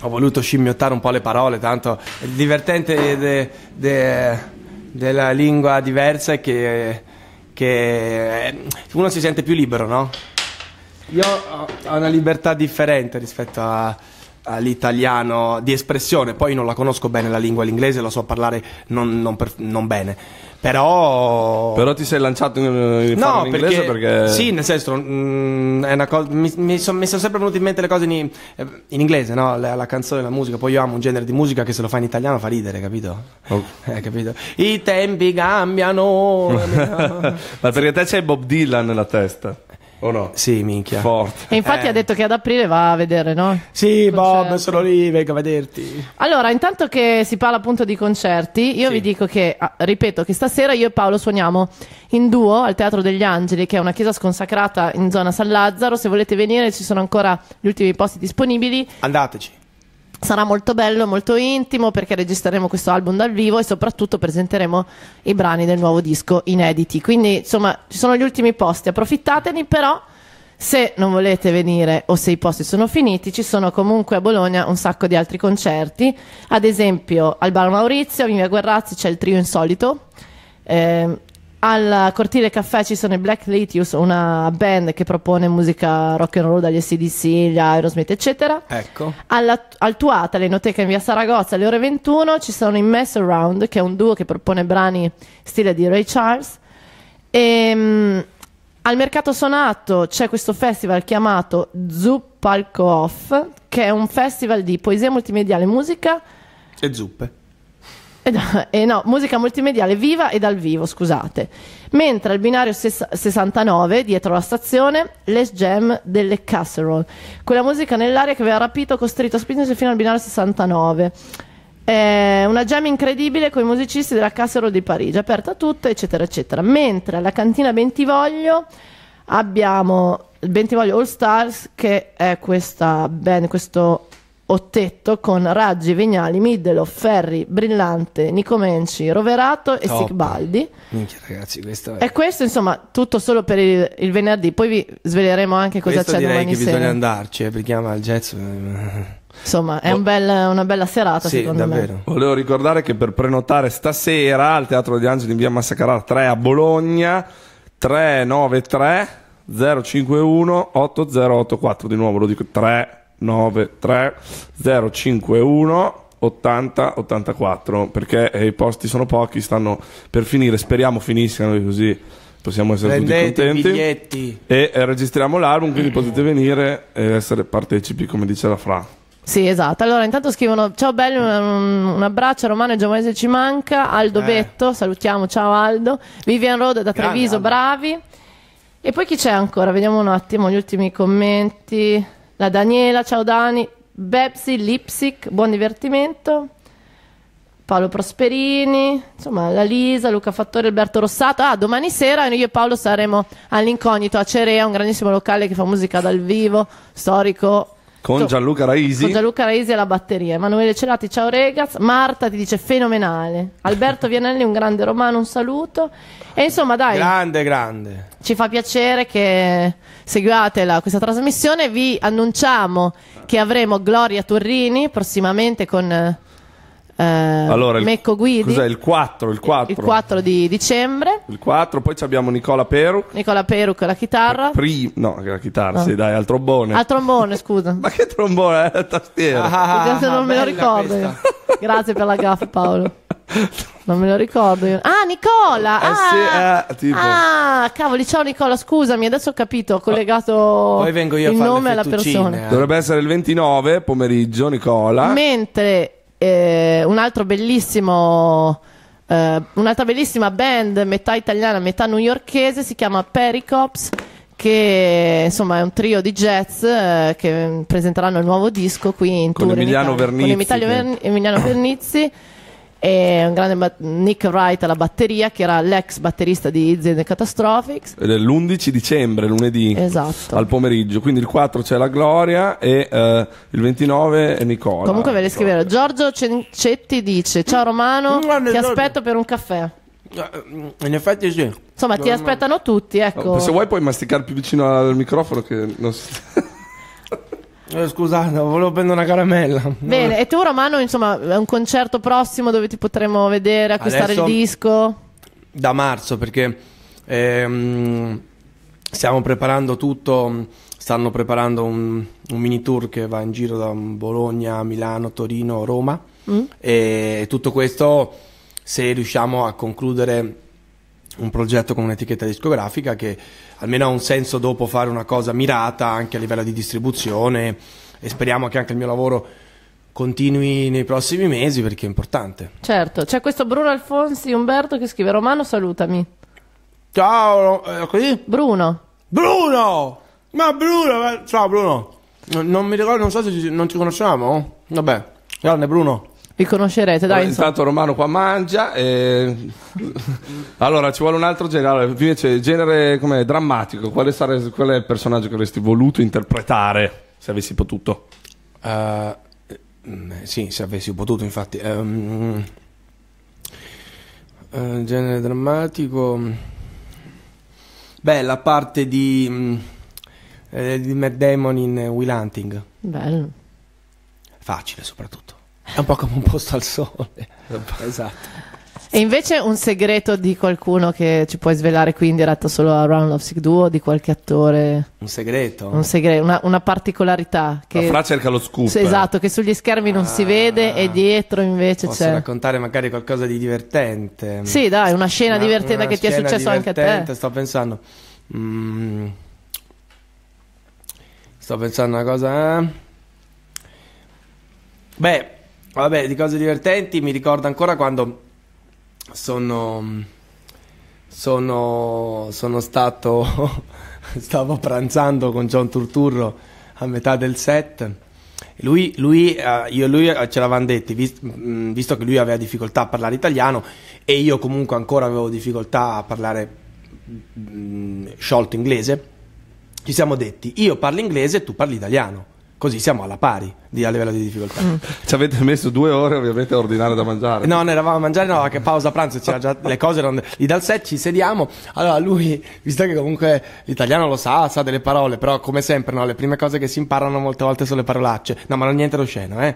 Ho voluto scimmiottare un po' le parole, tanto il divertente de- de- della lingua diversa è che, che uno si sente più libero, no? Io ho ho una libertà differente rispetto a- all'italiano di espressione, poi non la conosco bene la lingua, l'inglese la so parlare non, non per- non bene, però... Però ti sei lanciato in, in No, perché, perché... sì, nel senso, mm, è una cosa. Mi, mi, son- sono sempre venute in mente le cose in, eh, in inglese, no? La, la canzone, la musica. Poi io amo un genere di musica che se lo fa in italiano fa ridere, capito? Oh. (laughs) Eh, capito? I tempi cambiano. (laughs) Ma perché te c'hai Bob Dylan nella testa? O no? sì, minchia. Forte. E infatti Eh. ha detto che ad aprile va a vedere, no? Sì, Bob, sono lì, vengo a vederti. Allora, intanto che si parla appunto di concerti, io Sì. vi dico che, ah, ripeto, che stasera io e Paolo suoniamo in duo al Teatro degli Angeli, che è una chiesa sconsacrata in zona San Lazzaro. Se volete venire, ci sono ancora gli ultimi posti disponibili. Andateci. Sarà molto bello, molto intimo perché registreremo questo album dal vivo e soprattutto presenteremo i brani del nuovo disco inediti. Quindi, insomma, ci sono gli ultimi posti, approfittatene, però se non volete venire o se i posti sono finiti, ci sono comunque a Bologna un sacco di altri concerti. Ad esempio, al Bar Maurizio, a Via Guerrazzi c'è il trio insolito. Ehm, al Cortile Caffè ci sono i Black Litius, una band che propone musica rock and roll dagli SDC, gli Aerosmith, eccetera. Ecco. Alla, al Tuata, l'Enoteca in via Saragozza, alle ore 21 ci sono i Mess Around, che è un duo che propone brani stile di Ray Charles. E, al Mercato Sonato c'è questo festival chiamato Zuppalco Off, che è un festival di poesia multimediale, musica E zuppe. E, (laughs) e no, musica multimediale viva e dal vivo, scusate. Mentre al binario ses- 69, dietro la stazione, Les Jam delle Casserole. Quella musica nell'aria che aveva rapito, costretto a spingersi fino al binario 69. È una jam incredibile con i musicisti della Casserole di Parigi, aperta a tutte, eccetera, eccetera. Mentre alla cantina Bentivoglio abbiamo il Bentivoglio All Stars, che è questa band, questo ottetto con Raggi, Vignali, Middelo, Ferri, Brillante, Nico Menci, Roverato e Top. Sigbaldi. Minchia, ragazzi, questo è. E questo, insomma, tutto solo per il, il venerdì. Poi vi sveleremo anche cosa questo c'è direi domani che bisogna sera. andarci, eh, perché ama il jazz. eh, Insomma, è un bel- una bella serata, Sì, secondo me. davvero. Volevo ricordare che per prenotare stasera al Teatro degli Angeli in via Massacarà 3 a Bologna 393 051 8084 di nuovo lo dico 393 051 80 84 perché eh, i posti sono pochi stanno per finire speriamo finiscano così possiamo essere Prendete tutti contenti biglietti. e eh, registriamo l'album quindi potete venire e essere partecipi come dice la Fra Sì, esatto. Allora, intanto scrivono: Ciao belli, un, un abbraccio. Romano e Giovanese ci manca. Aldo Eh. Betto, salutiamo. Ciao Aldo. Vivian Road da Grande Treviso, Aldo. bravi. E poi chi c'è ancora? Vediamo un attimo gli ultimi commenti. La Daniela, ciao Dani. Bepsi, Lipsic, buon divertimento. Paolo Prosperini, insomma, la Lisa, Luca Fattori, Alberto Rossato. Ah, domani sera io e Paolo saremo all'incognito a Cerea, un grandissimo locale che fa musica dal vivo, storico. Con Gianluca Raisi con Gianluca Raisi alla batteria. Emanuele Celati, ciao Regaz. Marta ti dice fenomenale. Alberto Vianelli, un grande romano, un saluto. E insomma, dai, Grande, grande. ci fa piacere che seguiate la- questa trasmissione. Vi annunciamo che avremo Gloria Turrini prossimamente con eh, eh, Allora, il- Mecco Guidi. Cos'è il 4? Il 4. Il 4 di dicembre. Il 4, poi abbiamo Nicola Peru. Nicola Peruc alla chitarra. Pri- no, la chitarra, Ah. sì, dai, al trombone. Al trombone, scusa. (laughs) Ma che trombone, è la tastiera. Perché se non me lo ricordo. Grazie per la gaffa (laughs) Paolo. Non me lo ricordo io. Ah, Nicola! Eh ah, sì, eh, tipo. ah, cavoli, ciao Nicola, scusami, adesso ho capito, ho collegato Poi vengo io a il nome alla persona. eh. Dovrebbe essere il 29 pomeriggio, Nicola. Mentre eh, un altro bellissimo eh, un'altra bellissima band metà italiana metà newyorkese si chiama Pericops che insomma è un trio di jazz eh, che presenteranno il nuovo disco qui in Con tour in Emiliano Italia. Vernizzi, con Emilio, che- Ver- Emiliano Vernizzi e un grande ba- Nick Wright alla batteria che era l'ex batterista di Izzy and the Catastrophics Ed è l'11 dicembre, lunedì. esatto Al pomeriggio, quindi il 4 c'è la Gloria e eh, il 29 è Nicola. comunque ve le scriverò Giorgio Cencetti dice ciao Romano Guarda, ti Giorgio. aspetto per un caffè Eh, In effetti sì. Insomma, ti aspettano tutti, ecco. Se vuoi puoi masticare più vicino al microfono che non si... (laughs) Eh, scusate, volevo prendere una caramella. Bene, e tu Romano, insomma, è un concerto prossimo dove ti potremo vedere, acquistare Adesso- il disco? Da marzo, perché ehm, stiamo preparando tutto. Stanno preparando un, un mini tour che va in giro da Bologna, Milano, Torino, Roma. Mm? E tutto questo, se riusciamo a concludere un progetto con un'etichetta discografica che almeno ha un senso dopo fare una cosa mirata anche a livello di distribuzione e speriamo che anche il mio lavoro continui nei prossimi mesi perché è importante. Certo, c'è questo Bruno Alfonsi Umberto che scrive Romano, salutami. Ciao, eh, così? Bruno. Bruno! Ma Bruno, ma- ciao Bruno. Non, non mi ricordo, non so se ci, non ci conosciamo. Vabbè, grande Bruno. Vi conoscerete, dai, insomma. Intanto Romano qua mangia e... (laughs) Allora ci vuole un altro genere Allora, invece genere come drammatico quale, sare- qual è il personaggio che avresti voluto interpretare se avessi potuto? Mm, sì, se avessi potuto, infatti. Ehm, eh, genere drammatico. Beh, la parte di, eh, di Matt Damon in Will Hunting. Bello. Facile, soprattutto. È un po' come un posto al sole. (laughs) esatto. E invece un segreto di qualcuno che ci puoi svelare qui in diretta solo a Round of Sick Duo, di qualche attore, Un segreto. un segreto, una, una particolarità La che... Fra cerca lo scoop Sì, esatto, che sugli schermi non si vede e dietro invece Posso c'è... raccontare magari qualcosa di divertente. Sì, dai, una scena Una- divertente una che ti è successo anche a te. divertente, Sto pensando. Mm. sto pensando a una cosa. eh. Beh, vabbè, di cose divertenti mi ricordo ancora quando sono. Sono, sono stato. (laughs) stavo pranzando con John Turturro a metà del set. Lui, lui, eh, io e lui eh, ce l'avevamo detti, mh, visto che lui aveva difficoltà a parlare italiano e io comunque ancora avevo difficoltà a parlare mh, sciolto inglese, ci siamo detti io parlo inglese e tu parli italiano, così siamo alla pari di, a livello di difficoltà. Ci avete messo due ore ovviamente a ordinare da mangiare No, ne eravamo a mangiare, no, che pausa pranzo, c'era già le cose erano lì dal set, ci sediamo. Allora lui, visto che comunque l'italiano lo sa, sa delle parole, però come sempre, no, le prime cose che si imparano molte volte sono le parolacce. No, ma non niente d'osceno, eh.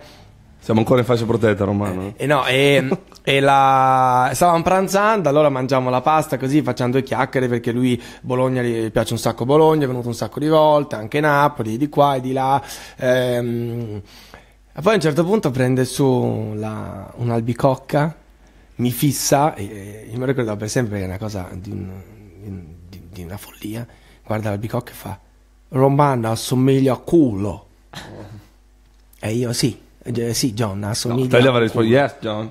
Siamo ancora in fascia protetta Romano E no, e, e la... stavamo pranzando, allora mangiamo la pasta così, facciamo due chiacchiere perché lui Bologna gli piace un sacco Bologna, è venuto un sacco di volte, anche Napoli, di qua e di là. Ehm, e poi a un certo punto prende su la- un'albicocca, mi fissa, e io mi ricordo per sempre che è una cosa di, un- di- di una follia. Guarda l'albicocca e fa: Romana assomiglia a culo. E io sì, eh, sì, John, assomiglia Te gli a risposto yes John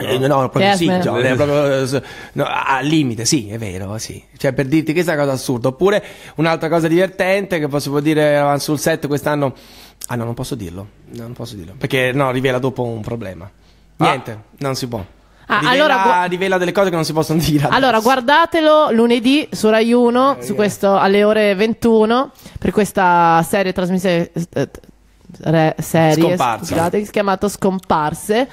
Eh, no, proprio Yes, sì. John, è proprio, eh, no, al limite, sì, è vero, sì. Cioè, per dirti questa è una cosa assurda. Oppure un'altra cosa divertente che posso dire, eravamo sul set quest'anno. Ah, no, non posso dirlo. No, non posso dirlo. Perché no, rivela dopo un problema. Niente, non si può. Ah, rivela, allora gu- rivela delle cose che non si possono dire. adesso. Allora, guardatelo lunedì su Rai 1 su questo, alle ore 21 per questa serie trasmissione eh, re- serie scusate, chiamato Scomparse.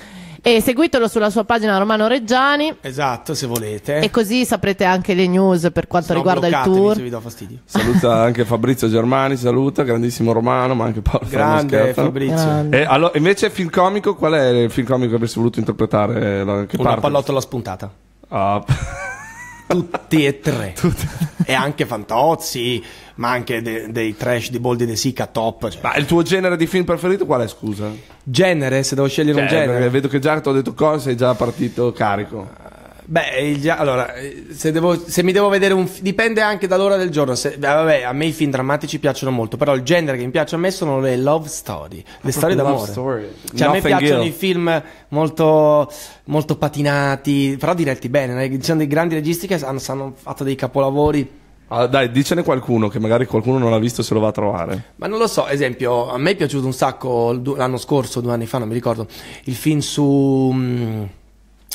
E seguitelo sulla sua pagina Romano Reggiani. Esatto, se volete. E così saprete anche le news per quanto No, riguarda il tour. se vi do fastidio. Saluta anche Fabrizio Germani, saluta, grandissimo romano, ma anche Paolo Grande. Fabrizio. Grande. E allora, invece film comico, qual è il film comico che avresti voluto interpretare? La- Che Una parte? pallottola spuntata. Ah, (laughs) (laughs) Tutti e tre. e anche Fantozzi, ma anche de- dei trash di Boldi De Sica top. cioè. ma il tuo genere di film preferito qual è, scusa? Genere, se devo scegliere un Cioè, genere. perché vedo che già ti ho detto cosa, sei già partito carico. Beh, il gia- allora, eh, se, devo- se mi devo vedere un... fi- dipende anche dall'ora del giorno. Se- vabbè, a me i film drammatici piacciono molto, però il genere che mi piace a me sono le love story, le storie Love d'amore. story. Cioè, a me piacciono Gill. i film molto, molto patinati, però diretti bene. Ci sono dei grandi registi che hanno, hanno fatto dei capolavori. Ah, dai, dicene qualcuno, che magari qualcuno non l'ha visto se lo va a trovare. Ma non lo so, esempio, a me è piaciuto un sacco l'anno scorso, due anni fa, non mi ricordo, il film su, mm,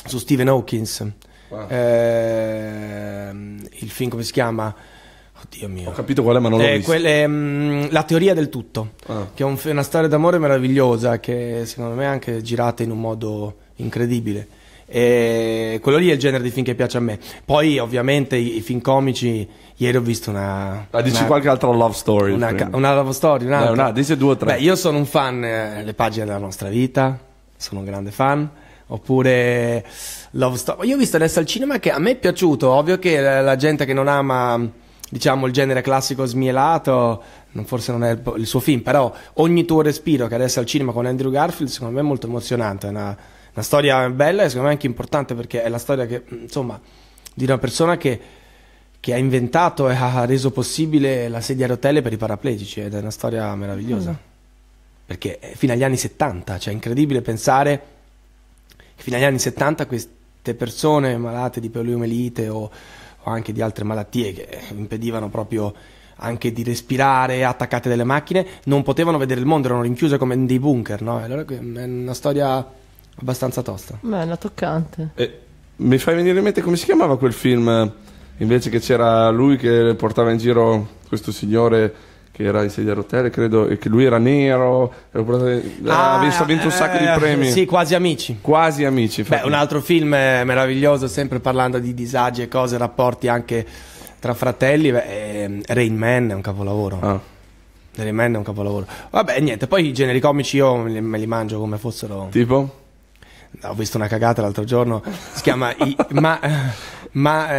su Stephen Hawkins. Ah. Ehm, il film come si chiama? Oddio mio. Ho capito qual è, ma non l'ho Eh, visto. quel- ehm, la teoria del tutto, Ah. che è un una storia d'amore meravigliosa, che secondo me è anche girata in un modo incredibile. E quello lì è il genere di film che piace a me. Poi, ovviamente, i, i film comici. Ieri ho visto una. Ah, dici una- qualche altra love story. una, ca- una love story, un'altra. Dai, una- dice due o tre. Beh, io sono un fan eh, le pagine della nostra vita, sono un grande fan. Oppure Love Story. Io ho visto adesso al cinema che a me è piaciuto. Ovvio che la, gente che non ama, diciamo, il genere classico smielato, non- forse non è il, il suo film. Però ogni tuo respiro che adesso è al cinema con Andrew Garfield, secondo me è molto emozionante. È una, una storia bella e secondo me anche importante perché è la storia che, insomma, di una persona che che ha inventato e ha reso possibile la sedia a rotelle per i paraplegici ed è una storia meravigliosa. Perché è fino agli anni 70, cioè è incredibile pensare fino agli anni 70 queste persone malate di poliomielite o, o anche di altre malattie che impedivano proprio anche di respirare, attaccate delle macchine, non potevano vedere il mondo, erano rinchiuse come in dei bunker, no? Allora è una storia abbastanza tosta. Bella, toccante. Eh, mi fai venire in mente come si chiamava quel film? eh, Invece che c'era lui che portava in giro questo signore che era in sedia a rotelle, credo, e che lui era nero, Ah, aveva vinto un sacco di eh, premi. Sì, quasi amici. Quasi amici. Beh, un altro film eh, meraviglioso, sempre parlando di disagi e cose, rapporti anche tra fratelli. beh, è Rain Man è un capolavoro. Ah. Rain Man è un capolavoro. Vabbè, niente, poi i generi comici io me li, me li mangio come fossero. Tipo? Ho visto una cagata l'altro giorno. Si chiama I, ma, ma,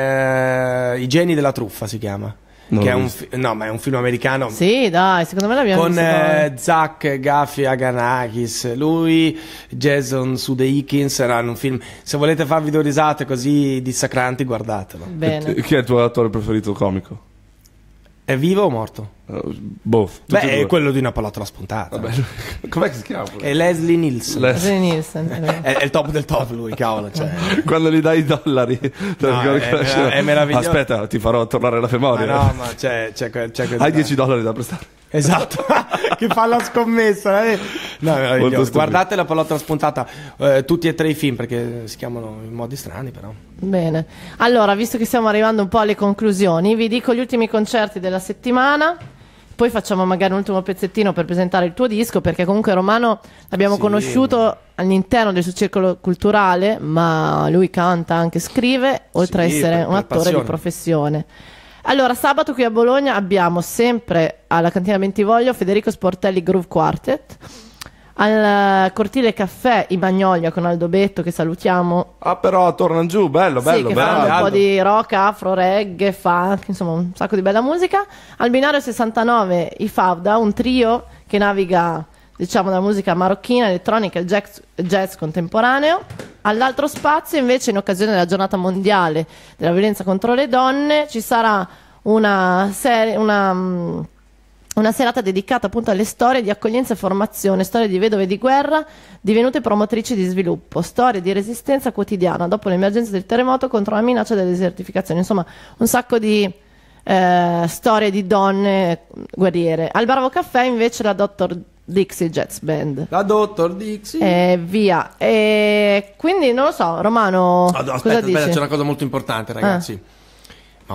eh, I geni della truffa. Si chiama. Non che è un, fi- no, ma è un film americano Sì, dai, secondo me l'abbiamo con visto. poi. eh, Zach Gaffi Aganakis, lui, Jason Sudeikins, saranno un film. Se volete farvi due risate così dissacranti, guardatelo. Bene. Chi è il tuo attore preferito comico? È vivo o morto? Uh, tutti Beh, è quello di una pallottola spuntata. Vabbè, com'è che si chiama? È Leslie Nielsen. Les- Leslie Nielsen. è. È, il top del top lui, cavolo. Cioè. (laughs) Quando gli dai i dollari, No, è- è- scena? è meraviglioso. Aspetta, ti farò tornare la Ma memoria. no, ma c'è, c'è, c'è questa- Hai 10 dollari da prestare. Esatto, (laughs) che fa la scommessa. eh. No. Guardate la pallottola spuntata, eh, tutti e tre i film perché si chiamano in modi strani, però. Bene. Allora, visto che stiamo arrivando un po' alle conclusioni, vi dico gli ultimi concerti della settimana. Poi facciamo magari un ultimo pezzettino per presentare il tuo disco, perché comunque Romano l'abbiamo Sì. conosciuto all'interno del suo circolo culturale, ma lui canta, anche scrive, oltre Sì, a essere per- un attore passione. di professione. Allora, sabato qui a Bologna abbiamo sempre alla cantina Bentivoglio Federico Sportelli Groove Quartet. Al eh, cortile caffè I Magnolia con Aldo Betto, che salutiamo, Ah, però tornano giù, bello, sì, bello, che bello. fanno un po' di rock, afro, reggae, funk, insomma un sacco di bella musica. Al binario 69 i Favda, un trio che naviga diciamo dalla musica marocchina, elettronica e jazz, jazz contemporaneo. All'altro spazio invece in occasione della giornata mondiale della violenza contro le donne ci sarà una serie, una... una serata dedicata appunto alle storie di accoglienza e formazione, storie di vedove di guerra divenute promotrici di sviluppo, storie di resistenza quotidiana dopo l'emergenza del terremoto contro la minaccia della desertificazione. Insomma, un sacco di eh, storie di donne guerriere. Al Bravo Caffè invece la Dr. Dixie Jets Band. La Dottor Dixie. E via. E quindi non lo so, Romano. Ah, no, cosa aspetta, dici? aspetta, c'è una cosa molto importante, ragazzi. Ma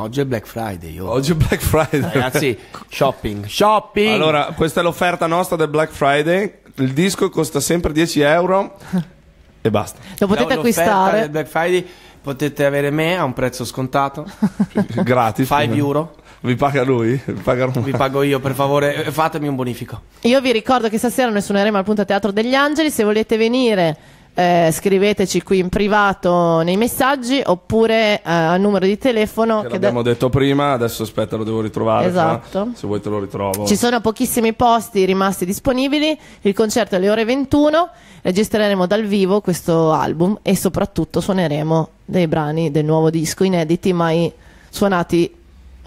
oggi è Black Friday, io. Oggi è Black Friday. Ragazzi, (laughs) shopping, shopping. Allora, questa è l'offerta nostra del Black Friday. Il disco costa sempre 10 euro. (laughs) e basta. Lo potete La- l'offerta acquistare. del Black Friday potete avere me a un prezzo scontato, (laughs) Gratis. 5 euro. Vi paga lui? Vi? Vi pago io, per favore, fatemi un bonifico. Io vi ricordo che stasera noi suoneremo al Punto Teatro degli Angeli. Se volete venire, eh, scriveteci qui in privato nei messaggi oppure eh, al numero di telefono. Che che l'abbiamo detto prima, adesso aspetta, lo devo ritrovare. Esatto. qua. Se vuoi te lo ritrovo. Ci sono pochissimi posti rimasti disponibili. Il concerto è alle ore 21. Registreremo dal vivo questo album e soprattutto suoneremo dei brani del nuovo disco inediti, mai suonati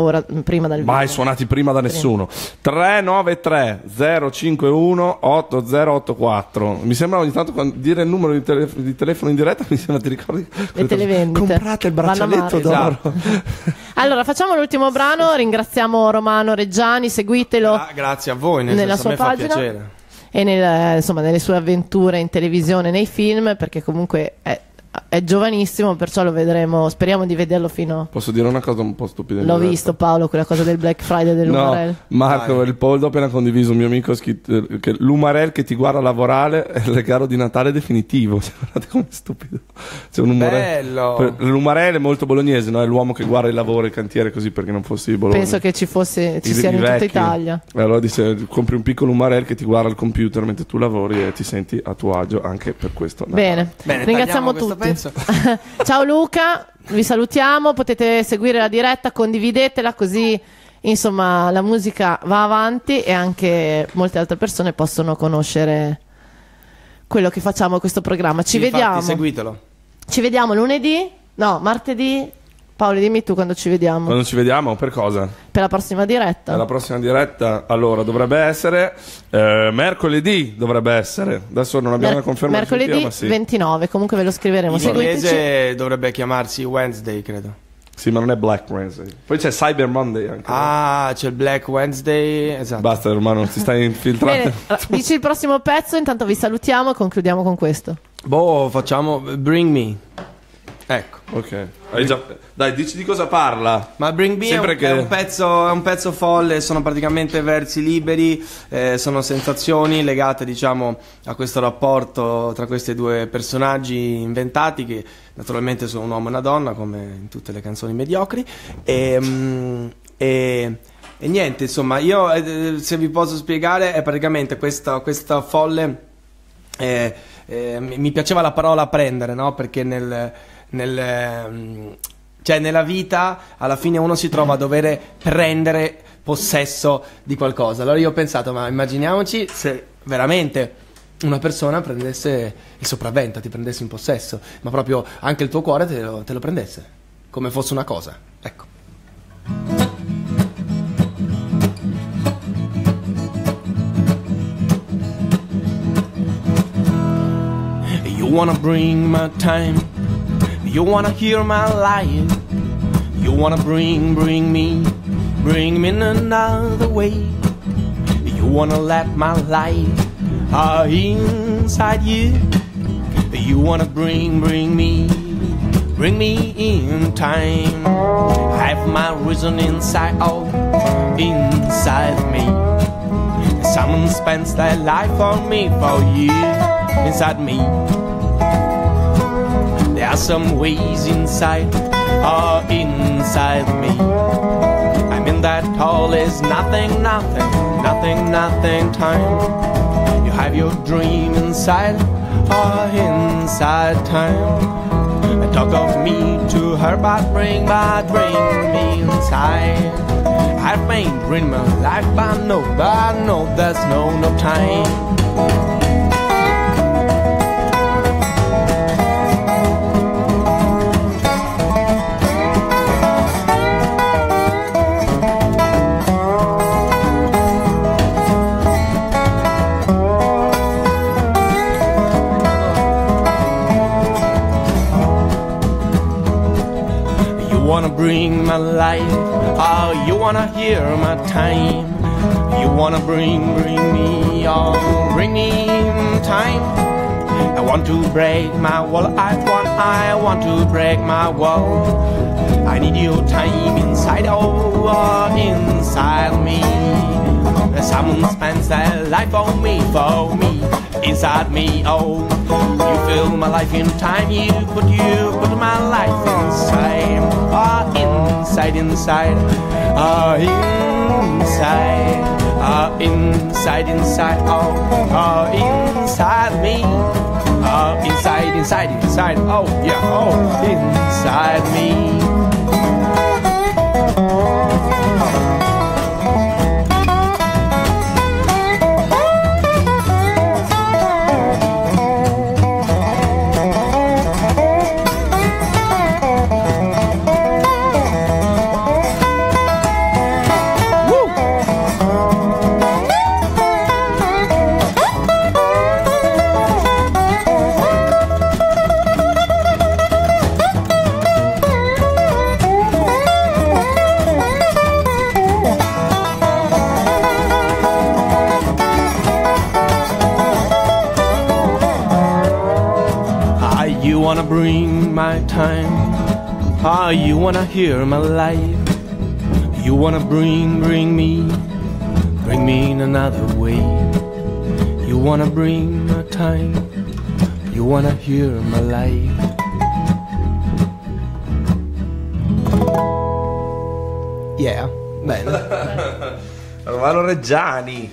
ora, prima dal vivo. Mai suonati prima da nessuno. 393 051 8084. Mi sembra ogni tanto dire il numero di, tele- di telefono in diretta. (laughs) Mi sembra ti ricordi? Le televendite. Comprate il braccialetto d'oro. (laughs) Allora, facciamo l'ultimo brano. Ringraziamo Romano Reggiani, seguitelo. Ah, grazie a voi, nel Nella senso, a sua me pagina? fa piacere. e nel- insomma, nelle sue avventure in televisione, nei film, perché comunque è, è giovanissimo, perciò lo vedremo, speriamo di vederlo fino... Posso dire una cosa un po' stupida? L'ho visto Paolo, quella cosa del Black Friday dell'Umarell. No, Marco, Vai. il poldo appena condiviso un mio amico ha scritto che l'Umarell che ti guarda lavorare (laughs) è il regalo di Natale definitivo. (laughs) Cioè, Guardate come stupido. C'è un umore- Bello. L'Umarell è molto bolognese, no? È l'uomo che guarda il lavoro, il cantiere così perché non fossi di Bologna. Penso che ci fosse, ci I- siano i in tutta. Italia. E allora dice compri un piccolo Umarell che ti guarda il computer mentre tu lavori e ti senti a tuo agio anche per questo. Natale. Bene, Bene, ringraziamo tutti. Questo pezzo. (laughs) Ciao Luca, vi salutiamo, potete seguire la diretta, condividetela così insomma la musica va avanti e anche molte altre persone possono conoscere quello che facciamo questo programma. Ci Sì, infatti, vediamo. seguitelo. Ci vediamo lunedì? No, martedì? Paolo, dimmi tu quando ci vediamo. Quando ci vediamo, per cosa? Per la prossima diretta. La prossima diretta, allora, dovrebbe essere eh, mercoledì, dovrebbe essere. Adesso non abbiamo Mer- conferma mercoledì definitiva, ma sì. 29, comunque ve lo scriveremo. In inglese dovrebbe chiamarsi Wednesday, credo. Sì, ma non è Black Wednesday. Poi c'è Cyber Monday anche. Ah, c'è il Black Wednesday. Esatto. Basta, romano, non ti stai infiltrando. Bene, dici il prossimo pezzo, intanto vi salutiamo e concludiamo con questo. Boh, facciamo Bring Me. Ecco. ok. Già- Dai, dici di cosa parla. Ma Bring Me è un, che- è un pezzo, è un pezzo folle, sono praticamente versi liberi, eh, sono sensazioni legate diciamo a questo rapporto tra questi due personaggi inventati che naturalmente sono un uomo e una donna come in tutte le canzoni mediocri e, mm, e- e niente insomma io eh, se vi posso spiegare è praticamente questa, questa folle eh, eh, mi piaceva la parola prendere, no? Perché nel, nel, ehm, cioè nella vita alla fine uno si trova a dover prendere possesso di qualcosa. Allora io ho pensato, ma immaginiamoci se veramente una persona prendesse il sopravvento, ti prendesse in possesso, ma proprio anche il tuo cuore te lo, te lo prendesse, come fosse una cosa. Ecco. You wanna bring my time. You wanna hear my life. You wanna bring, bring me, bring me in another way. You wanna let my life uh, inside you. You wanna bring, bring me, bring me in time. Have my reason inside, oh, inside me. Someone spends their life on me, for you, inside me. Are some ways inside, oh, inside me. I'm in that all is nothing, nothing, nothing, nothing time. You have your dream inside, oh, inside time. I Talk of me to her, but bring, bring me inside. I've been dreaming my life, but no, but no, there's no, no time. My life, oh, you wanna hear my time. You wanna bring, bring me, oh, bring me time. I want to break my wall, I want, I want to break my wall. I need your time inside, oh, oh, inside me. Someone spends their life for me, for me, inside me. Oh, you fill my life in time, you put you put my life inside. Ah, inside, inside, ah, inside, ah, inside, inside. Oh, ah, inside me. Oh, inside, inside, inside. Oh, yeah, oh, inside me. Time. Ah, you wanna hear my life. You wanna bring, bring me, bring me in another way. You wanna bring my time. You wanna hear my life. Yeah, bene. (laughs) Romano Reggiani.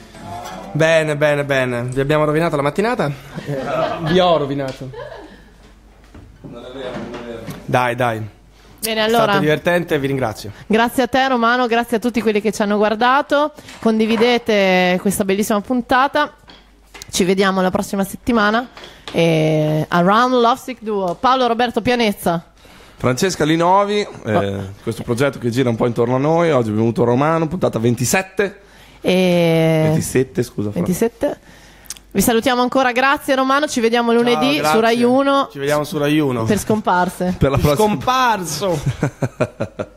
Bene, bene, bene. Vi abbiamo rovinato la mattinata? Eh, vi ho rovinato. Dai, dai. Bene, È stato allora, divertente, vi ringrazio. grazie a te Romano, grazie a tutti quelli che ci hanno guardato. Condividete questa bellissima puntata. Ci vediamo la prossima settimana. E Around Lovesick Duo. Paolo Roberto Pianezza. Francesca Linovi, eh, questo progetto che gira un po' intorno a noi. Oggi è venuto Romano, puntata 27. E 27, scusa. Fra. 27. Vi salutiamo ancora, grazie Romano, ci vediamo lunedì Ciao, su. Rai 1 Ci vediamo su Rai 1. per scomparse. Per la prossima. Scomparso. (laughs)